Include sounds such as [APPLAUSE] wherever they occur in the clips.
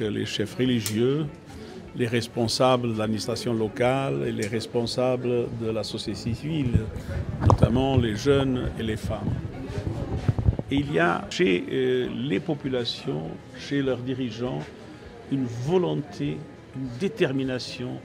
les chefs religieux, les responsables de l'administration locale et les responsables de la société civile, notamment les jeunes et les femmes. Il y a chez euh, les populations, chez leurs dirigeants, une volonté, une détermination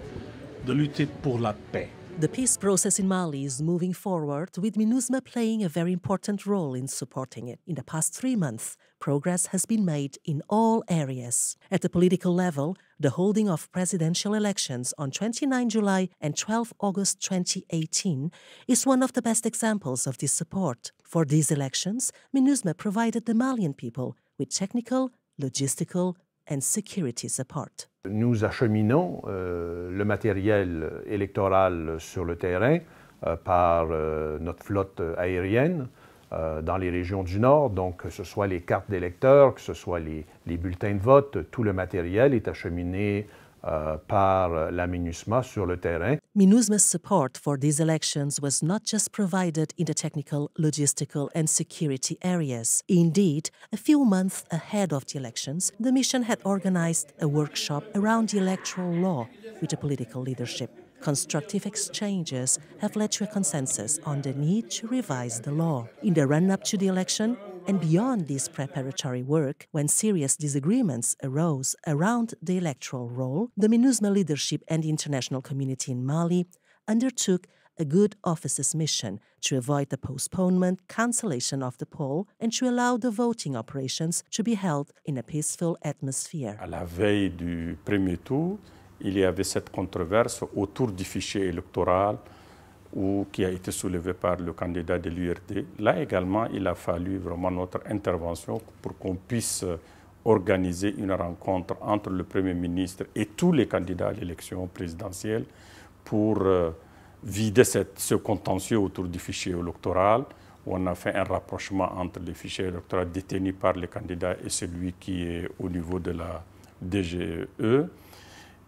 de lutter pour la paix. The peace process in Mali is moving forward, with MINUSMA playing a very important role in supporting it. In the past three months, progress has been made in all areas. At the political level, the holding of presidential elections on 29 July and 12 August 2018 is one of the best examples of this support. For these elections, MINUSMA provided the Malian people with technical, logistical, and security support. Nous acheminons euh, le matériel électoral sur le terrain euh, par euh, notre flotte aérienne dans les régions du Nord, donc que ce soit les cartes d'électeurs, que ce soit les, les, bulletins de vote, tout le matériel est acheminé par la MINUSMA sur le terrain. MINUSMA's support for these elections was not just provided in the technical, logistical, and security areas. Indeed, a few months ahead of the elections, the mission had organized a workshop around the electoral law with the political leadership. Constructive exchanges have led to a consensus on the need to revise the law. In the run up to the election, and beyond this preparatory work, when serious disagreements arose around the electoral roll, the MINUSMA leadership and the international community in Mali undertook a good office's mission to avoid the postponement, cancellation of the poll, and to allow the voting operations to be held in a peaceful atmosphere. À la veille du premier tour, il y avait cette controverse autour du fichier électoral ou qui a été soulevé par le candidat de l'URD. Là également, il a fallu vraiment notre intervention pour qu'on puisse organiser une rencontre entre le Premier ministre et tous les candidats à l'élection présidentielle pour euh, vider ce contentieux autour du fichier électoral, où on a fait un rapprochement entre le fichier électoral détenu par les candidats et celui qui est au niveau de la DGE.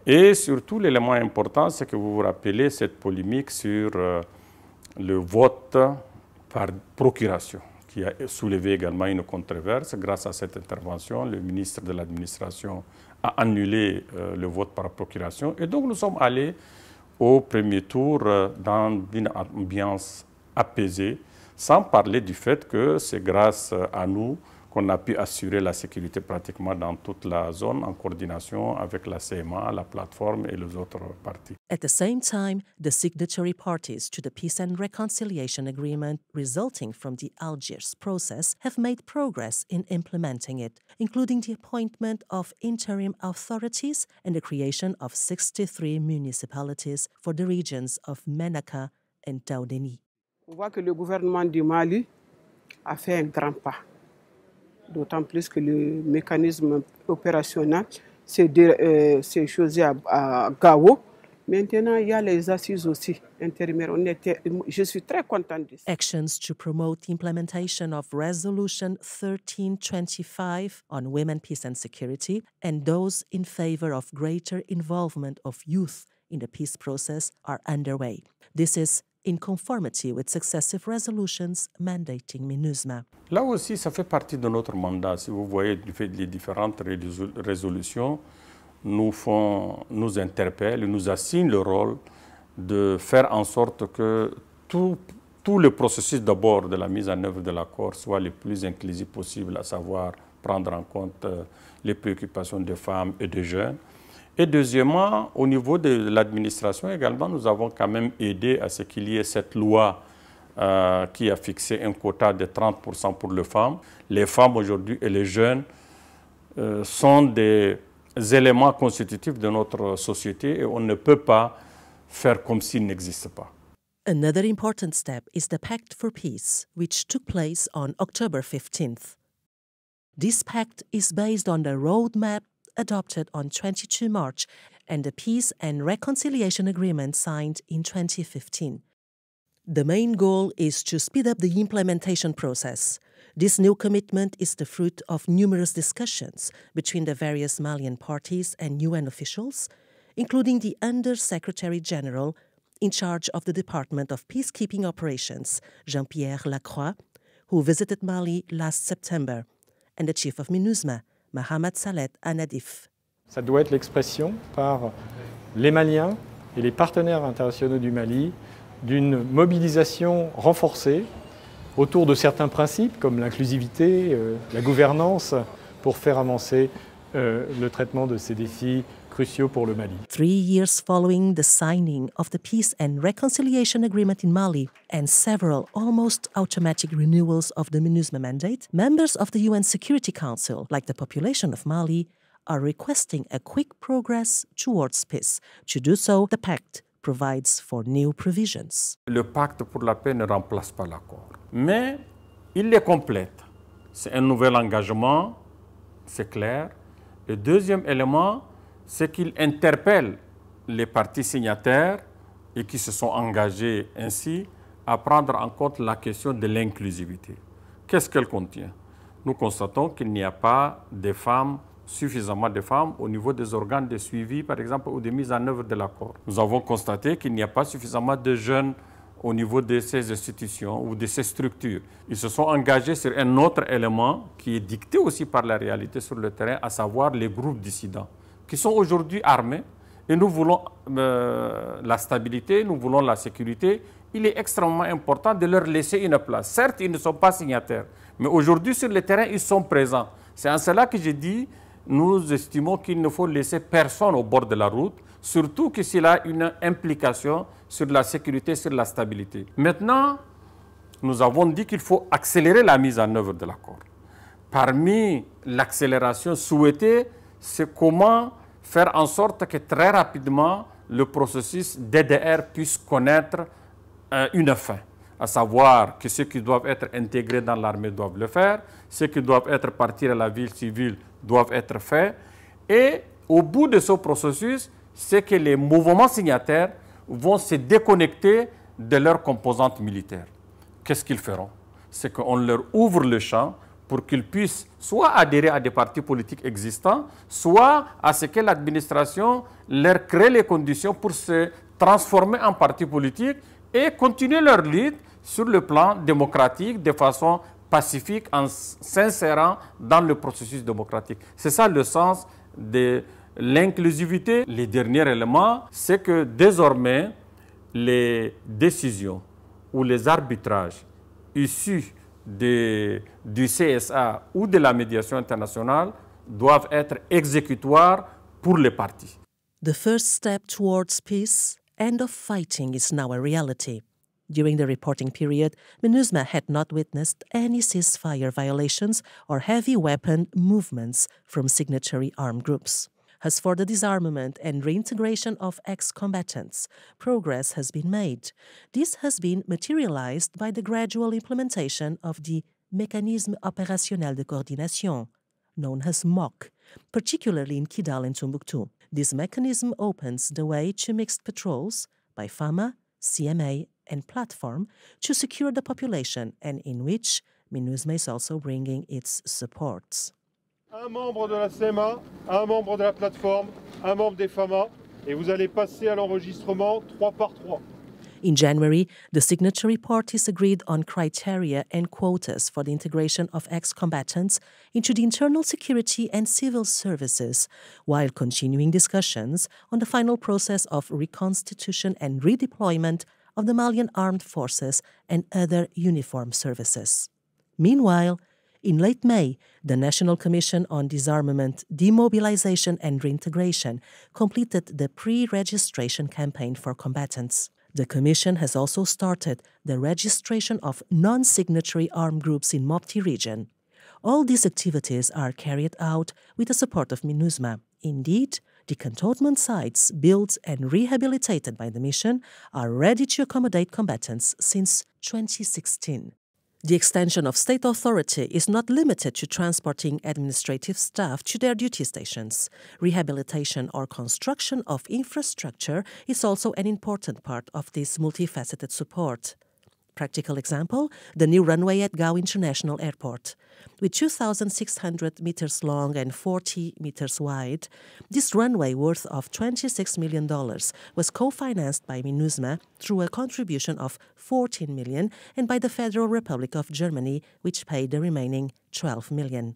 Et surtout, l'élément important, c'est que vous vous rappelez cette polémique sur euh, le vote par procuration, qui a soulevé également une controverse. Grâce à cette intervention, le ministre de l'Administration a annulé euh, le vote par procuration. Et donc, nous sommes allés au premier tour euh, dans une ambiance apaisée, sans parler du fait que c'est grâce à nous qu'on a pu assurer la sécurité pratiquement dans toute la zone en coordination avec la CMA, la plateforme et les autres parties. At the same time, the signatory parties to the Peace and Reconciliation Agreement resulting from the Algiers process have made progress in implementing it, including the appointment of interim authorities and the creation of 63 municipalities for the regions of Menaka and Taoudeni. On voit que le gouvernement du Mali a fait un grand pas d'autant plus que le mécanisme opérationnel s'est euh, chose à, à, Gao. Maintenant, il y a les assises aussi intérimaires. On était, je suis très contente de ça. Actions to promote implementation of Resolution 1325 on women, peace and security, and those in favor of greater involvement of youth in the peace process are underway. This is in conformity with successive resolutions mandating MINUSMA. Là aussi, ça fait partie de notre mandat. Si vous voyez les différentes résolutions, nous, font, nous interpellent, nous assignent le rôle de faire en sorte que tout, tout le processus d'abord de la mise en œuvre de l'accord soit le plus inclusif possible, à savoir prendre en compte euh, les préoccupations des femmes et des jeunes, et deuxièmement, au niveau de l'administration également, nous avons quand même aidé à ce qu'il y ait cette loi euh, qui a fixé un quota de 30% pour les femmes. Les femmes aujourd'hui et les jeunes euh, sont des éléments constitutifs de notre société et on ne peut pas faire comme s'ils n'existent pas. Another important step is the Pact for Peace, which took place on October 15th. This pact is based on the roadmap adopted on 22 March and the Peace and Reconciliation Agreement signed in 2015. The main goal is to speed up the implementation process. This new commitment is the fruit of numerous discussions between the various Malian parties and UN officials, including the Under Secretary General in charge of the Department of Peacekeeping Operations, Jean Pierre Lacroix, who visited Mali last September, and the Chief of MINUSMA, Mohamed Salet Anadif. Ça doit être l'expression par les Maliens et les partenaires internationaux du Mali d'une mobilisation renforcée autour de certains principes comme l'inclusivité, euh, la gouvernance, pour faire avancer euh, le traitement de ces défis cruciaux pour le Mali. Three years following the signing of the Peace and Reconciliation Agreement in Mali and several almost automatic renewals of the MINUSMA mandate, members of the UN Security Council, like the population of Mali, are requesting a quick progress towards peace. To do so, the pact provides for new provisions. Le pacte pour la paix ne remplace pas l'accord, mais il les complète. C'est un nouvel engagement, c'est clair. Le deuxième élément, c'est qu'il interpelle les partis signataires et qui se sont engagés ainsi à prendre en compte la question de l'inclusivité. Qu'est-ce qu'elle contient? Nous constatons qu'il n'y a pas de femmes suffisamment de femmes au niveau des organes de suivi, par exemple, ou de mise en œuvre de l'accord. Nous avons constaté qu'il n'y a pas suffisamment de jeunes au niveau de ces institutions ou de ces structures. Ils se sont engagés sur un autre élément qui est dicté aussi par la réalité sur le terrain, à savoir les groupes dissidents, qui sont aujourd'hui armés. Et nous voulons euh, la stabilité, nous voulons la sécurité. Il est extrêmement important de leur laisser une place. Certes, ils ne sont pas signataires, mais aujourd'hui sur le terrain, ils sont présents. C'est en cela que j'ai dit nous estimons qu'il ne faut laisser personne au bord de la route, surtout que s'il a une implication sur la sécurité, sur la stabilité. Maintenant, nous avons dit qu'il faut accélérer la mise en œuvre de l'accord. Parmi l'accélération souhaitée, c'est comment faire en sorte que très rapidement le processus DDR puisse connaître euh, une fin à savoir que ceux qui doivent être intégrés dans l'armée doivent le faire, ceux qui doivent être partis à la ville civile doivent être faits. Et au bout de ce processus, c'est que les mouvements signataires vont se déconnecter de leurs composantes militaires. Qu'est-ce qu'ils feront? C'est qu'on leur ouvre le champ pour qu'ils puissent soit adhérer à des partis politiques existants, soit à ce que l'administration leur crée les conditions pour se transformer en parti politique et continuer leur lutte sur le plan démocratique de façon pacifique en s'insérant dans le processus démocratique. C'est ça le sens de l'inclusivité. Le dernier élément, c'est que désormais, les décisions ou les arbitrages issus de, du CSA ou de la médiation internationale doivent être exécutoires pour les partis. The first step towards peace, end of fighting, is now a reality. During the reporting period, MINUSMA had not witnessed any ceasefire violations or heavy weapon movements from signatory armed groups. As for the disarmament and reintegration of ex combatants, progress has been made. This has been materialized by the gradual implementation of the Mécanisme Opérationnel de Coordination, known as MOC, particularly in Kidal and Timbuktu. This mechanism opens the way to mixed patrols by FAMA, CMA, and platform to secure the population and in which MINUSMA is also bringing its supports. Un membre de la CMA, un membre de la plateforme, un membre des FAMA, et vous allez passer à l'enregistrement trois par trois. In January, the signatory parties agreed on criteria and quotas for the integration of ex combatants into the internal security and civil services, while continuing discussions on the final process of reconstitution and redeployment of the Malian armed forces and other uniformed services. Meanwhile, in late May, the National Commission on Disarmament, Demobilization and Reintegration completed the pre registration campaign for combatants. The Commission has also started the registration of non signatory armed groups in Mopti region. All these activities are carried out with the support of MINUSMA. Indeed, the cantonment sites built and rehabilitated by the mission are ready to accommodate combatants since 2016. The extension of state authority is not limited to transporting administrative staff to their duty stations. Rehabilitation or construction of infrastructure is also an important part of this multifaceted support. Practical example the new runway at Gao International Airport. With 2,600 meters long and 40 meters wide, this runway worth of $26 million was co-financed by MINUSMA through a contribution of 14 million and by the Federal Republic of Germany, which paid the remaining 12 million.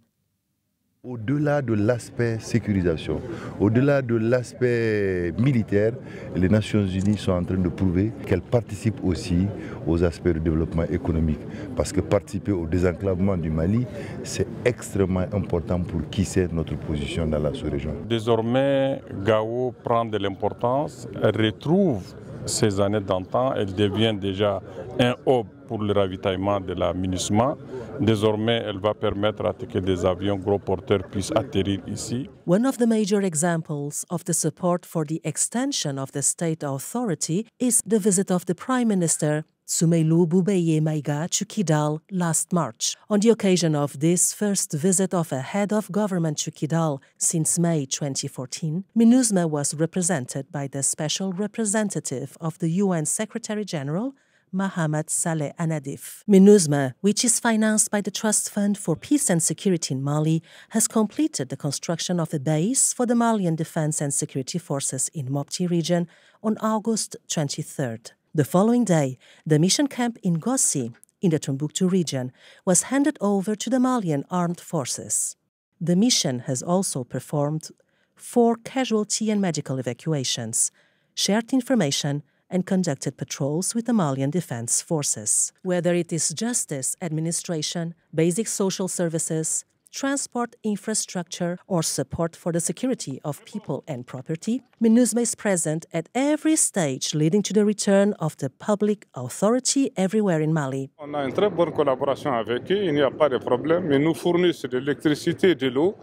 Au-delà de l'aspect sécurisation, au-delà de l'aspect militaire, les Nations Unies sont en train de prouver qu'elles participent aussi aux aspects de développement économique. Parce que participer au désenclavement du Mali, c'est extrêmement important pour qui sait notre position dans la sous-région. Désormais, Gao prend de l'importance, retrouve ces années d'antan, elle devient déjà un hub pour le ravitaillement de la MINUSMA. Désormais, elle va permettre à que des avions gros porteurs puissent atterrir ici. One of the major examples of the support for the extension of the state authority is the visit of the Prime Minister Soumeylou Boubèye Maïga to Kidal last March. On the occasion of this first visit of a head of government to Kidal since May 2014, MINUSMA was represented by the special representative of the UN Secretary General, Mohamed Saleh Annadif. MINUSMA, which is financed by the Trust Fund for Peace and Security in Mali, has completed the construction of a base for the Malian Defense and Security Forces in Mopti region on August 23rd. The following day, the mission camp in Gossi, in the Timbuktu region, was handed over to the Malian armed forces. The mission has also performed four casualty and medical evacuations, shared information, and conducted patrols with the Malian Defense Forces. Whether it is justice, administration, basic social services, transport infrastructure, or support for the security of people and property, MINUSMA is present at every stage leading to the return of the public authority everywhere in Mali. On a une très bonne collaboration avec eux, il n'y a pas de problème. Ils nous fournissent de l'électricité de l'eau.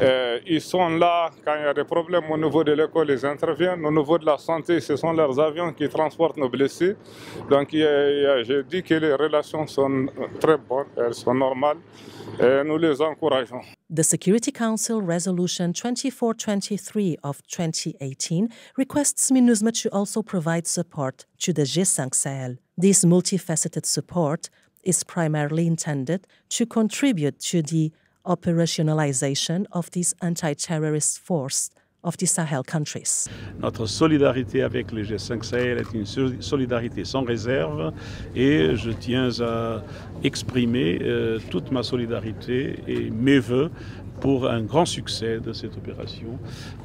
Euh, ils sont là quand il y a des problèmes au niveau de l'école, ils interviennent. Au niveau de la santé, ce sont leurs avions qui transportent nos blessés. Donc, je dis que les relations sont très bonnes, elles sont normales. Et nous les encourageons. The Security Council Resolution 2423 of 2018 requests MINUSMA to also provide support to the G5 Sahel. This multifaceted support is primarily intended to contribute to the operationalization of this anti-terrorist force of the Sahel countries. Notre solidarité avec le G5 Sahel est une solidarité sans réserve et je tiens à exprimer euh, toute ma solidarité et mes voeux pour un grand succès de cette opération,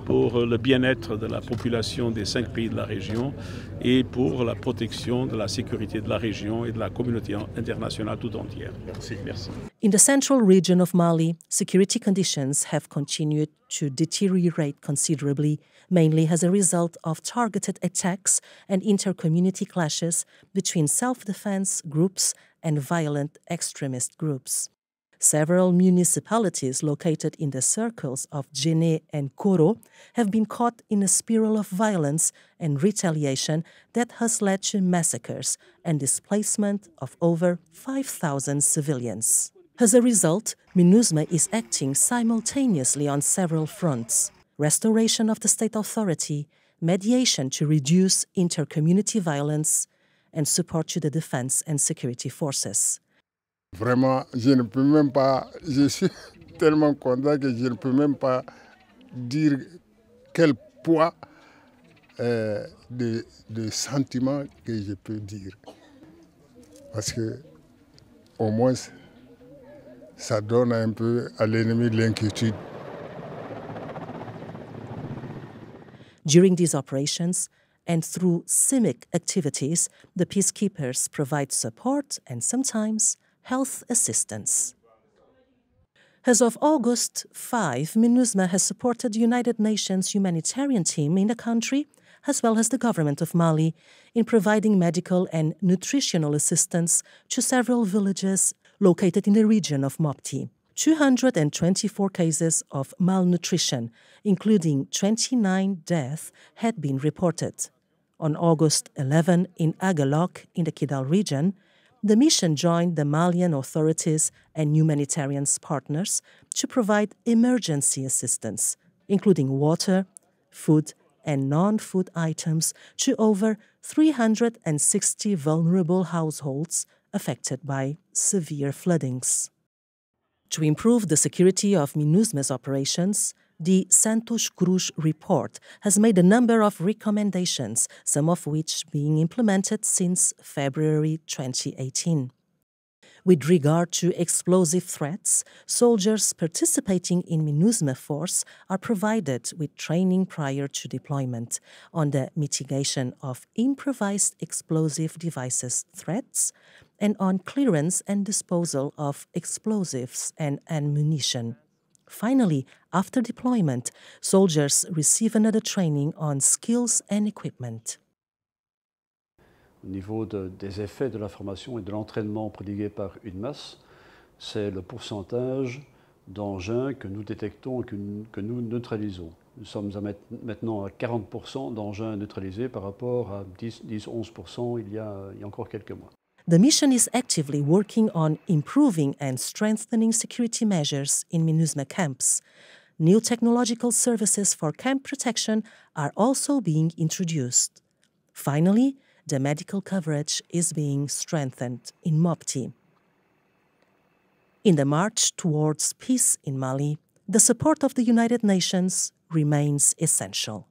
pour le bien-être de la population des cinq pays de la région et pour la protection de la sécurité de la région et de la communauté internationale tout entière. Merci. Merci. In the central region of Mali, security conditions have continued to deteriorate considerably, mainly as a result of targeted attacks and inter-community clashes between self-defense groups and violent extremist groups. Several municipalities located in the circles of Djenné and Koro have been caught in a spiral of violence and retaliation that has led to massacres and displacement of over 5,000 civilians. As a result, MINUSMA is acting simultaneously on several fronts restoration of the state authority, mediation to reduce inter-community violence, and support to the defense and security forces. Vraiment, je ne peux même pas, je suis [LAUGHS] tellement content que je ne peux même pas dire quel poids euh, de, de sentiments que je peux dire. Parce que au moins, ça donne un peu à l'ennemi de l'inquiétude. During these operations, and through CIMIC activities, the peacekeepers provide support and sometimes health assistance. As of August 5, MINUSMA has supported the United Nations humanitarian team in the country, as well as the government of Mali, in providing medical and nutritional assistance to several villages located in the region of Mopti. 224 cases of malnutrition, including 29 deaths, had been reported. On August 11, in Aguelhok, in the Kidal region, the mission joined the Malian authorities and humanitarian partners to provide emergency assistance, including water, food, and non food items to over 360 vulnerable households affected by severe floodings. To improve the security of MINUSMA's operations, the Santos Cruz report has made a number of recommendations, some of which being implemented since February 2018. With regard to explosive threats, soldiers participating in MINUSMA force are provided with training prior to deployment on the mitigation of improvised explosive devices threats and on clearance and disposal of explosives and ammunition. Finally, after deployment, soldiers receive another training on skills and equipment. Au niveau de, des effets de la formation et de l'entraînement prodigué par UNMAS, c'est le pourcentage d'engins que nous détectons et que, nous neutralisons. Nous sommes maintenant à 40% d'engins neutralisés par rapport à 10-11% il, y a, il y a encore quelques mois. The mission is actively working on improving and strengthening security measures in MINUSMA camps. New technological services for camp protection are also being introduced. Finally, the medical coverage is being strengthened in Mopti. In the march towards peace in Mali, the support of the United Nations remains essential.